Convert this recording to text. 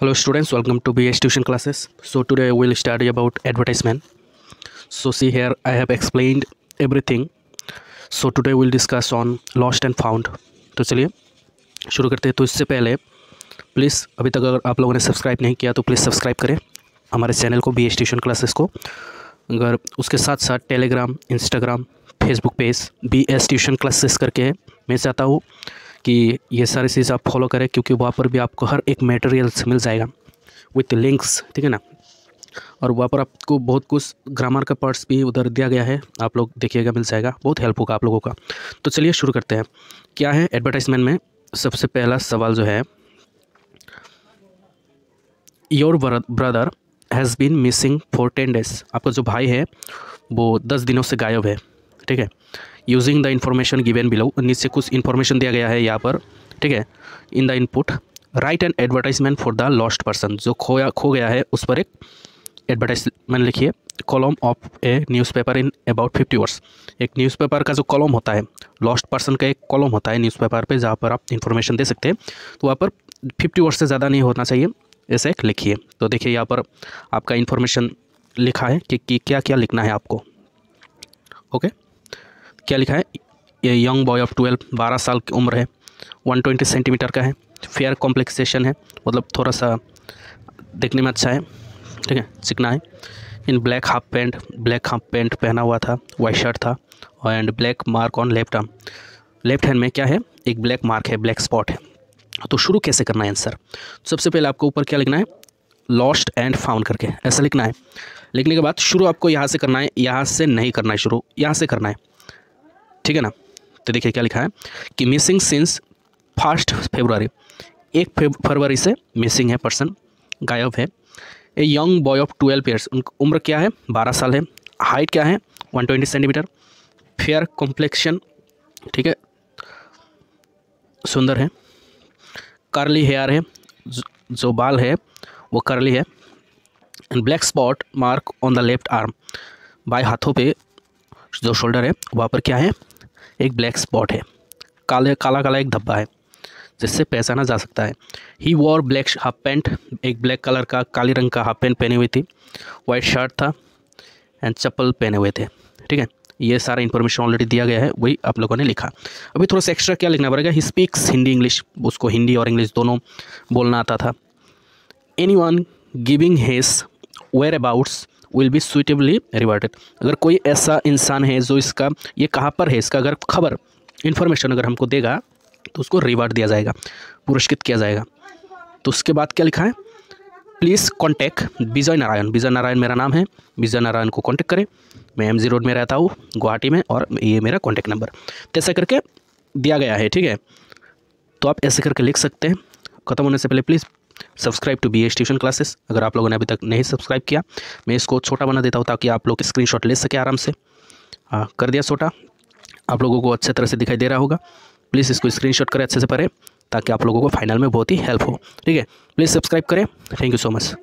Hello students, welcome to BS tuition classes. So today we'll study about advertisement. So see here I have explained everything. So today we'll discuss on lost and found. तो चलिए शुरू करते हैं तो इससे पहले please अभी तक अगर आप लोगों ने सब्सक्राइब नहीं किया तो प्लीज़ सब्सक्राइब करें हमारे चैनल को बी एस ट्यूशन क्लासेस को अगर उसके साथ साथ Telegram Instagram Facebook page B S tuition classes करके मैं चाहता हूँ कि ये सारी चीज़ आप फॉलो करें, क्योंकि वहाँ पर भी आपको हर एक मटेरियल्स मिल जाएगा विथ लिंक्स ठीक है ना? और वहाँ पर आपको बहुत कुछ ग्रामर का पार्ट्स भी उधर दिया गया है, आप लोग देखिएगा, मिल जाएगा। बहुत हेल्प होगा आप लोगों का। तो चलिए शुरू करते हैं। क्या है एडवर्टाइजमेंट में? सबसे पहला सवाल जो है your brother has been missing for ten days आपका जो भाई है, वो दस दिनों से गायब है, ठीक है? Using the information given below नीचे कुछ इन्फॉर्मेशन दिया गया है यहाँ पर ठीक है? In the input write and advertisement for the lost person जो खोया खो गया है उस पर एक एडवर्टाइजमेंट लिखिए। Column of a newspaper in about fifty words एक न्यूज़पेपर का जो कॉलम होता है लॉस्ट पर्सन का एक कॉलम होता है न्यूज़पेपर पे जहाँ पर आप इन्फॉर्मेशन दे सकते हैं तो वहाँ पर फिफ्टी वर्स से ज़्यादा नहीं होना चाहिए ऐसे एक लिखिए। तो देखिए यहाँ पर आपका इन्फॉर्मेशन लिखा है कि, कि क्या क्या लिखना है आपको ओके? क्या लिखा है? ये यंग बॉय ऑफ़ ट्वेल्व बारह साल की उम्र है। वन ट्वेंटी सेंटीमीटर का है। फेयर कॉम्प्लेक्सेशन है। मतलब थोड़ा सा देखने में अच्छा है। ठीक है? चिकना है। In black half pant black half pant पहना हुआ था। वाइट शर्ट था। And black mark on left arm left hand में क्या है? एक ब्लैक मार्क है ब्लैक स्पॉट है। तो शुरू कैसे करना है आंसर सबसे पहले आपको ऊपर क्या लिखना है? लॉस्ट एंड फाउंड करके। ऐसा लिखना है। लिखने के बाद शुरू आपको यहाँ से करना है, यहाँ से नहीं करना है शुरू। यहाँ से करना है। ठीक है ना? तो देखिए क्या लिखा है कि मिसिंग सिंस फ़र्स्ट फेब्रुआरी एक फरवरी से मिसिंग है पर्सन गायब है। A young boy of twelve years उनकी उम्र क्या है? बारह साल है। हाइट क्या है? One twenty centimetre fair complexion ठीक है? सुंदर है। करली हेयर है। जो बाल है, वो करली है। And black spot mark on the left arm बाएँ हाथों पे जो शोल्डर है, वहाँ पर क्या है? एक ब्लैक स्पॉट है। काले, काला काला एक धब्बा है, जिससे पहचाना जा सकता है। He wore black half pant एक ब्लैक कलर का, काले रंग का हाफ़ पैंट पहनी हुई थी। वाइट शर्ट था एंड चप्पल पहने हुए थे। ठीक है? ये सारा इन्फॉर्मेशन ऑलरेडी दिया गया है, वही आप लोगों ने लिखा। अभी थोड़ा सा एक्स्ट्रा क्या लिखना पड़ेगा? ही स्पीक्स हिंदी इंग्लिश उसको हिंदी और इंग्लिश दोनों बोलना आता था। Anyone giving his whereabouts will be suitably rewarded अगर कोई ऐसा इंसान है जो इसका, ये कहाँ पर है? इसका अगर खबर इन्फॉर्मेशन अगर हमको देगा तो उसको रिवार्ड दिया जाएगा, पुरस्कृत किया जाएगा। तो उसके बाद क्या लिखा है? प्लीज़ कॉन्टैक्ट विजय नारायण विजय नारायण मेरा नाम है। विजय नारायण को कॉन्टैक्ट करें। मैं एम जी रोड में रहता हूँ, गुवाहाटी में, और ये मेरा कॉन्टैक्ट नंबर तो ऐसा करके दिया गया है, ठीक है? तो आप ऐसे करके लिख सकते हैं। ख़त्म होने से पहले please subscribe to B S tuition classes. अगर आप लोगों ने अभी तक नहीं सब्सक्राइब किया मैं इसको छोटा बना देता हूँ ताकि आप लोग स्क्रीनशॉट ले सके आराम से। आ, कर दिया छोटा। आप लोगों को अच्छे तरह से दिखाई दे रहा होगा। प्लीज़ इसको स्क्रीनशॉट करें अच्छे से पढ़ें ताकि आप लोगों को फाइनल में बहुत ही हेल्प हो। ठीक है प्लीज़ सब्सक्राइब करें। Thank you so much.